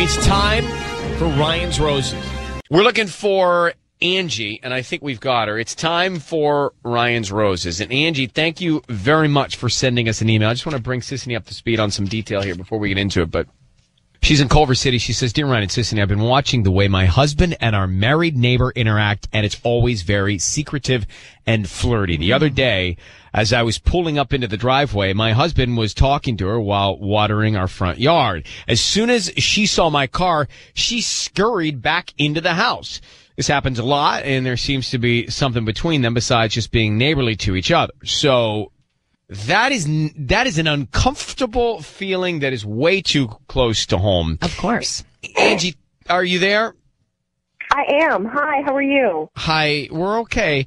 It's time for Ryan's Roses. We're looking for Angie, and I think we've got her. It's time for Ryan's Roses. And Angie, thank you very much for sending us an email. I just want to bring Sisanie up to speed on some detail here before we get into it, but She's in Culver City. She says, Dear Ryan and Sisanie, I've been watching the way my husband and our married neighbor interact, and it's always very secretive and flirty. The other day, as I was pulling up into the driveway, my husband was talking to her while watering our front yard. As soon as she saw my car, she scurried back into the house. This happens a lot, and there seems to be something between them besides just being neighborly to each other. So that is that is an uncomfortable feeling that is way too close to home. Of course. Angie, are you there? I am. Hi, how are you? Hi, we're okay.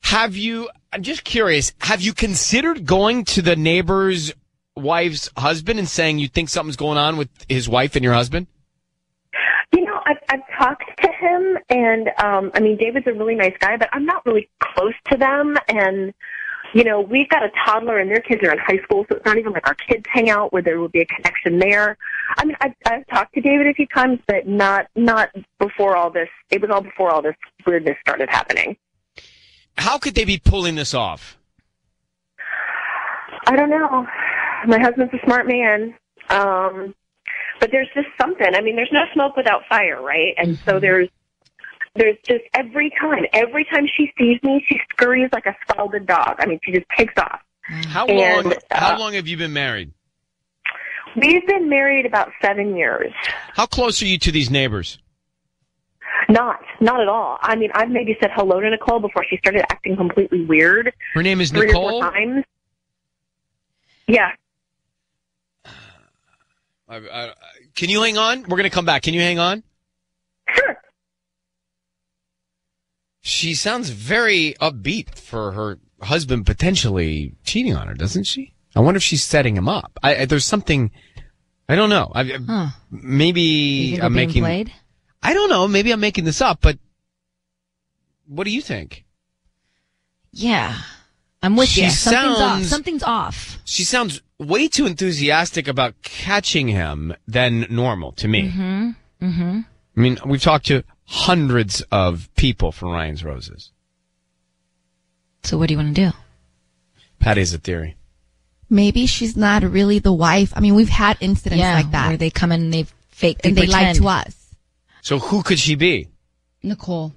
Have you I'm just curious, have you considered going to the neighbor's wife's husband and saying you think something's going on with his wife and your husband? You know, I've, I've talked to him, and um, I mean, David's a really nice guy, but I'm not really close to them, and you know, we've got a toddler and their kids are in high school, so it's not even like our kids hang out where there would be a connection there. I mean, I've, I've talked to David a few times, but not not before all this. It was all before all this weirdness started happening. How could they be pulling this off? I don't know. My husband's a smart man. Um, but there's just something. I mean, there's no smoke without fire, right? And so there's there's just every time, every time she sees me, she scurries like a scalded dog. I mean, she just takes off. How And, long how uh, long have you been married? We've been married about seven years. How close are you to these neighbors? Not, not at all. I mean, I've maybe said hello to Nicole before she started acting completely weird. Her name is three or Nicole. four times. Yeah. I, I, can you hang on? We're going to come back. Can you hang on? Sure. She sounds very upbeat for her husband potentially cheating on her, doesn't she? I wonder if she's setting him up. I, I, there's something. I don't know. I, Huh. Maybe I'm making. played? I don't know. Maybe I'm making this up, but what do you think? Yeah. I'm with She you. Something's off. sounds- Something's off. She sounds way too enthusiastic about catching him than normal to me. Mm-hmm. Mm-hmm. I mean, we've talked to hundreds of people for Ryan's Roses. So what do you want to do? Patty has a theory. Maybe she's not really the wife. I mean, we've had incidents yeah, like that. where they come in and they fake and they lie to us. So who could she be? Nicole.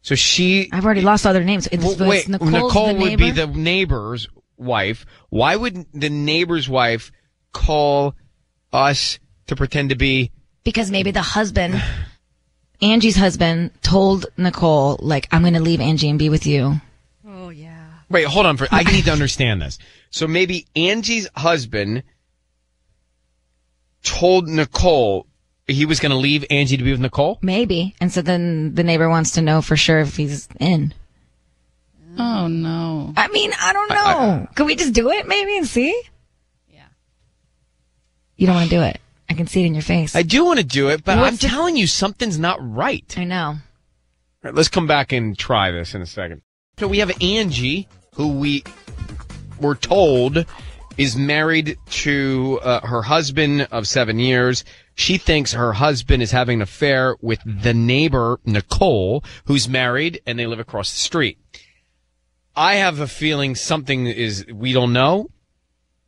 So she. I've already lost other names. It's, Well, wait, Nicole's Nicole the would be the neighbor's wife. Why would the neighbor's wife call us to pretend to be? because maybe the husband, Angie's husband, told Nicole like, "I'm going to leave Angie and be with you." Oh, yeah. Wait, hold on. For I need to understand this. So maybe Angie's husband told Nicole he was going to leave Angie to be with Nicole. Maybe, and so then the neighbor wants to know for sure if he's in. Oh no. I mean, I don't know. Could we just do it maybe and see? Yeah. You don't want to do it. I can see it in your face. I do want to do it, but I'm telling you something's not right. I know. All right, let's come back and try this in a second. So we have Angie, who we were told is married to uh, her husband of seven years. She thinks her husband is having an affair with the neighbor, Nicole, who's married and they live across the street. I have a feeling something is, we don't know.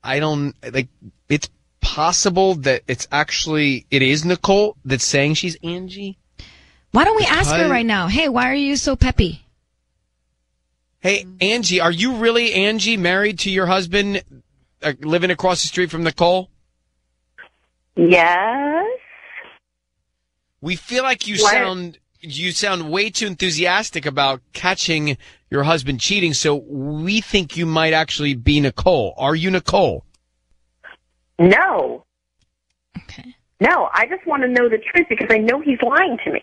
I don't, like, it's possible that it's actually, it is Nicole that's saying she's Angie. Why don't we ask her right now? Hey, why are you so peppy? Hey, Angie, are you really Angie married to your husband, uh, living across the street from Nicole? Yes. We feel like you What? sound you sound way too enthusiastic about catching your husband cheating, so we think you might actually be Nicole. Are you Nicole? No. Okay. No. I just want to know the truth because I know he's lying to me.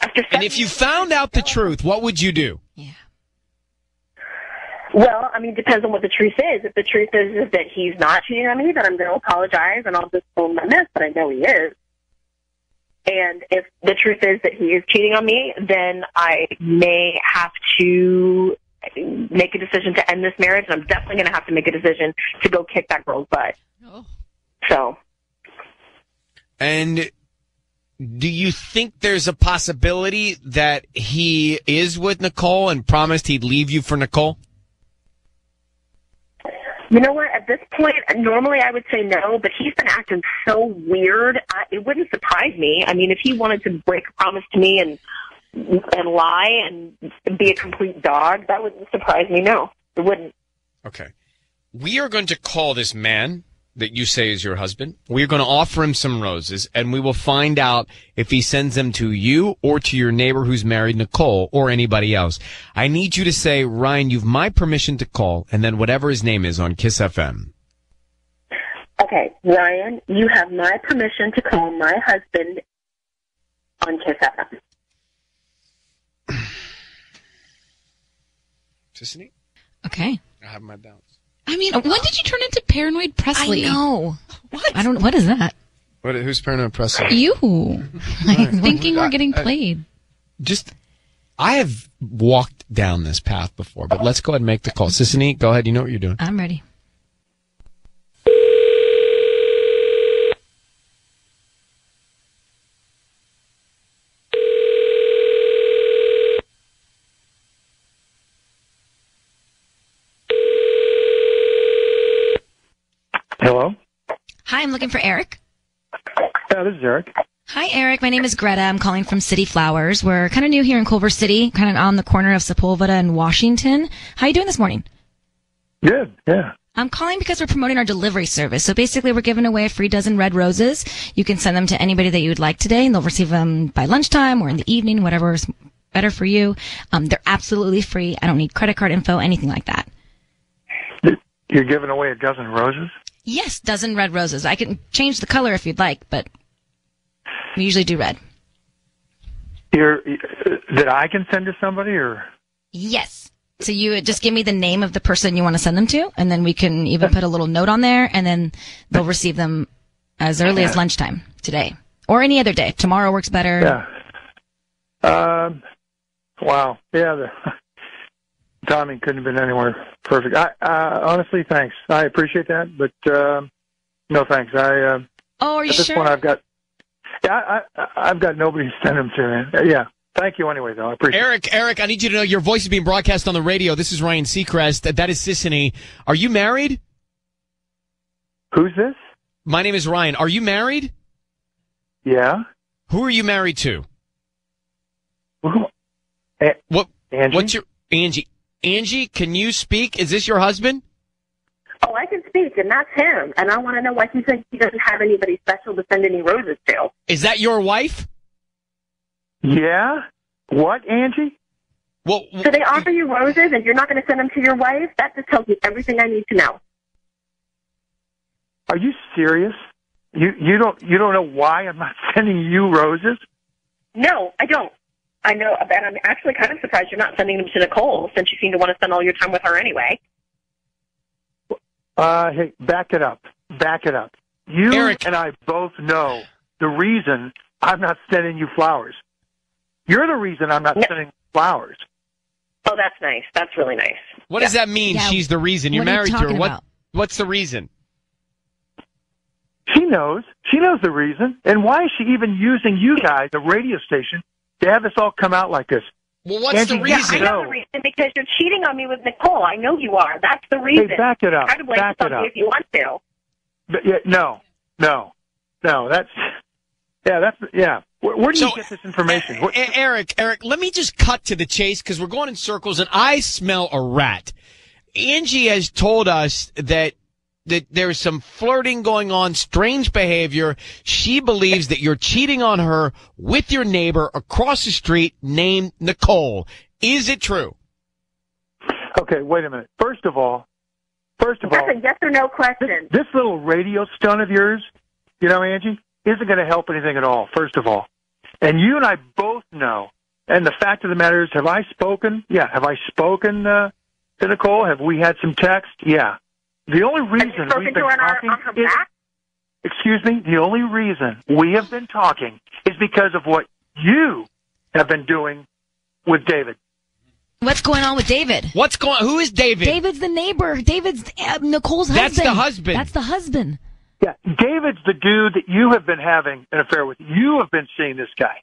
After And if you found out the truth, what would you do? Yeah. Well, I mean, it depends on what the truth is. If the truth is, is that he's not cheating on me, then I'm going to apologize and I'll just own my mess, but I know he is. And if the truth is that he is cheating on me, then I may have to make a decision to end this marriage, and I'm definitely going to have to make a decision to go kick that girl's butt. So, And do you think there's a possibility that he is with Nicole and promised he'd leave you for Nicole? You know what? At this point, normally I would say no, but he's been acting so weird. I, it wouldn't surprise me. I mean, if he wanted to break a promise to me and and lie and be a complete dog, that wouldn't surprise me. No, it wouldn't. Okay. We are going to call this man that you say is your husband. We're going to offer him some roses and we will find out if he sends them to you or to your neighbor who's married, Nicole, or anybody else. I need you to say, Ryan, you've my permission to call and then whatever his name is on KIIS FM. Okay, Ryan, you have my permission to call my husband on KIIS FM. Tiffany? Okay. I have my doubts. I mean, when did you turn into paranoid Presley? I know. What? I don't. What is that? What, who's paranoid Presley? You. Like, thinking we're getting played. Just, I have walked down this path before, but let's go ahead and make the call. Sisanie, go ahead. You know what you're doing. I'm ready. I'm looking for Eric. Yeah, this is Eric. Hi, Eric. My name is Greta. I'm calling from City Flowers. We're kind of new here in Culver City, kind of on the corner of Sepulveda and Washington. How are you doing this morning? Good, yeah. I'm calling because we're promoting our delivery service. So basically, we're giving away a free dozen red roses. You can send them to anybody that you would like today, and they'll receive them by lunchtime or in the evening, whatever is better for you. Um, they're absolutely free. I don't need credit card info, anything like that. You're giving away a dozen roses? Yes, dozen red roses. I can change the color if you'd like, but we usually do red. You're, that I can send to somebody or? Yes. So you just give me the name of the person you want to send them to, and then we can even put a little note on there, and then they'll receive them as early as lunchtime today or any other day. Tomorrow works better. Yeah. Um, wow. Yeah, the timing couldn't have been anywhere perfect. I, uh, honestly, thanks. I appreciate that, but, um, no thanks. I, uh, Oh, are you at this sure? point I've got, yeah, I, I, I've got nobody to send them to. Man. Yeah. Thank you anyway, though. I appreciate it. Eric, Eric, I need you to know your voice is being broadcast on the radio. This is Ryan Seacrest. That- That is Sisanie. Are you married? Who's this? My name is Ryan. Are you married? Yeah. Who are you married to? Who- Eh, What? Angie? What's your Angie? Angie, can you speak? Is this your husband? Oh, I can speak, and that's him. And I want to know why he said he doesn't have anybody special to send any roses to. Is that your wife? Yeah? What, Angie? Well, So they offer you roses, and you're not going to send them to your wife? That just tells me everything I need to know. Are you serious? You you don't you don't know why I'm not sending you roses? No, I don't. I know, and I'm actually kind of surprised you're not sending them to Nicole, since you seem to want to spend all your time with her anyway. Uh, hey, back it up. Back it up. You Eric. and I both know the reason I'm not sending you flowers. You're the reason I'm not No. sending flowers. Oh, that's nice. That's really nice. what does that mean? Yeah. She's the reason you're What are you married to her. talking What? about? What's the reason? She knows. She knows the reason. And why is she even using you guys, the radio station, to have this all come out like this? Well, what's Angie, the yeah, reason? I know No. the reason because you're cheating on me with Nicole. I know you are. That's the reason. Hey, back it up. Try to blame Back this it up. if you want to. But yeah, no, no, no. That's yeah. That's yeah. Where, where do you get this information? Where- Eric, Eric, let me just cut to the chase because we're going in circles and I smell a rat. Angie has told us that that there's some flirting going on, strange behavior. She believes that you're cheating on her with your neighbor across the street named Nicole. Is it true? Okay, wait a minute. First of all, first of all, That's a yes or no this, question. this little radio stunt of yours, you know, Angie, isn't going to help anything at all. First of all, and you and I both know. And the fact of the matter is, have I spoken? Yeah, have I spoken uh, to Nicole? Have we had some text? Yeah. The only Have reason you spoken we've been her on, talking on her is, back? excuse me, the only reason we have been talking is because of what you have been doing with David. What's going on with David? What's going? Who is David? David's the neighbor. David's uh, Nicole's That's husband. the husband. That's the husband. Yeah, David's the dude that you have been having an affair with. You have been seeing this guy.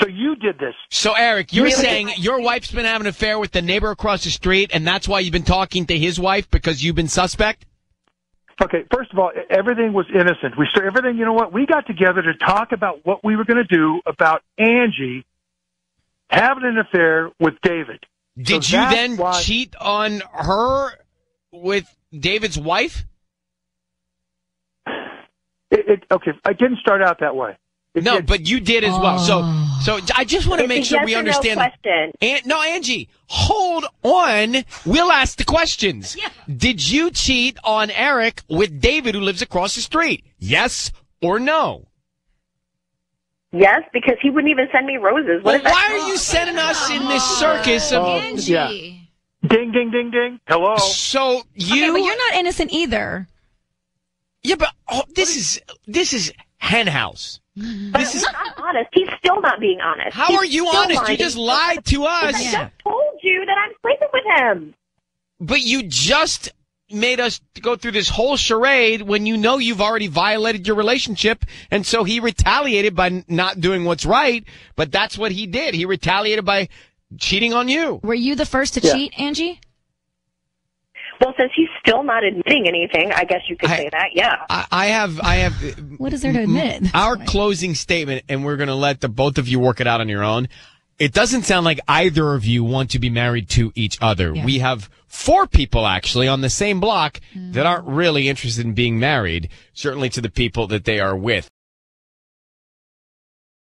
So you did this. So, Eric, you're Really? saying your wife's been having an affair with the neighbor across the street, and that's why you've been talking to his wife because you've been suspect? Okay, first of all, everything was innocent. We started everything. You know what? We got together to talk about what we were going to do about Angie having an affair with David. Did So you then why- cheat on her with David's wife? It, it, okay, I didn't start out that way. It- No, it- but you did as well. So, ah. so I just want to make sure yes we or understand. No question. An- no, Angie, hold on. We'll ask the questions. Yeah. Did you cheat on Eric with David, who lives across the street? Yes or no? Yes, because he wouldn't even send me roses. What Well, is that? why are you sending us in this circus of? Oh, Angie. yeah. ding, ding, ding, ding. Hello. So you, Okay, but you're not innocent either. yeah, but oh, this is this is hen house. Mm-hmm. But This is not honest. He's still not being honest. how He's are you still honest? You just lied to us. I just told you that I'm sleeping with him. But you just made us go through this whole charade when you know you've already violated your relationship. And so he retaliated by not doing what's right. But that's what he did. He retaliated by cheating on you. Were you the first to Yeah. cheat, Angie? Well, since he's still not admitting anything, I guess you could I- say that. Yeah. I, I have, I have What is there to admit? our closing statement, and we're going to let the both of you work it out on your own. It doesn't sound like either of you want to be married to each other. Yeah. We have four people actually on the same block that mm. aren't really interested in being married, certainly to the people that they are with.